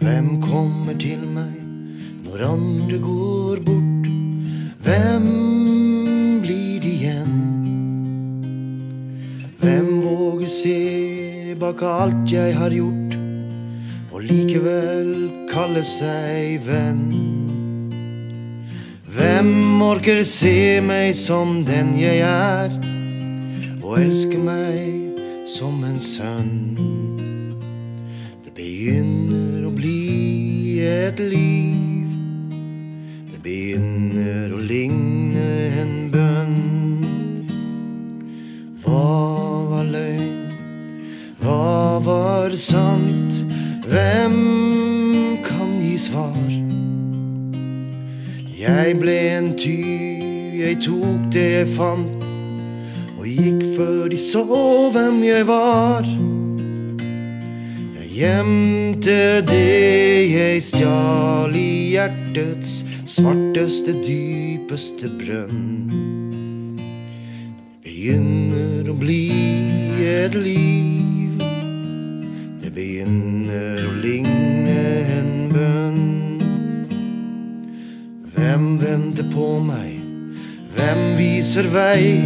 Hvem kommer til meg når andre går bort? Hvem blir det igjen? Hvem våger se bak alt jeg har gjort, og likevel kalle seg venn? Hvem orker se meg som den jeg er, og elske meg som en sønn? Det begynner et liv. Det begynner å ligne en bønn. Hva var løgn? Hva var sant? Hvem kan gi svar? Jeg ble en tyv, jeg tok det jeg fant, og gikk før de så hvem jeg var. Jeg gjemte det jeg stjal i hjertets svarteste, dypeste brønn. Det begynner å bli et liv. Det begynner å ligne en bønn. Hvem venter på meg? Hvem viser vei?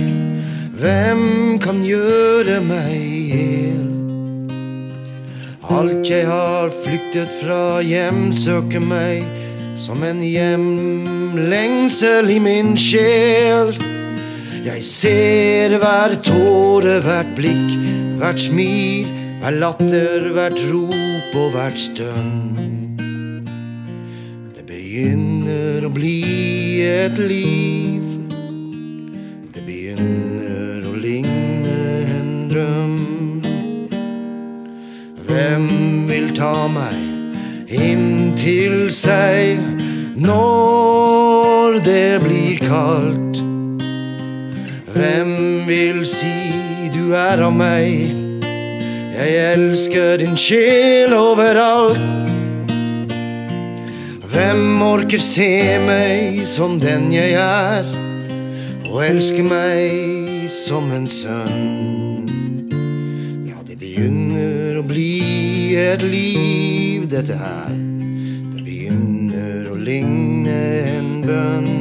Hvem kan gjøre meg hel? Alt jeg har flyktet fra, hjemsøker meg som en hjemlengsel i min sjel. Jeg ser hver tåre, hvert blikk, hvert smil, hver latter, hvert rop og hvert stønn. Det begynner å bli et liv. Ta meg inn til seg når det blir kaldt? Hvem vil si du er av meg? Jeg elsker din sjel overalt. Hvem orker se meg som den jeg er, og elske meg som en sønn? Ja, det begynner å et liv, dette her. Det begynner å ligne en bønn.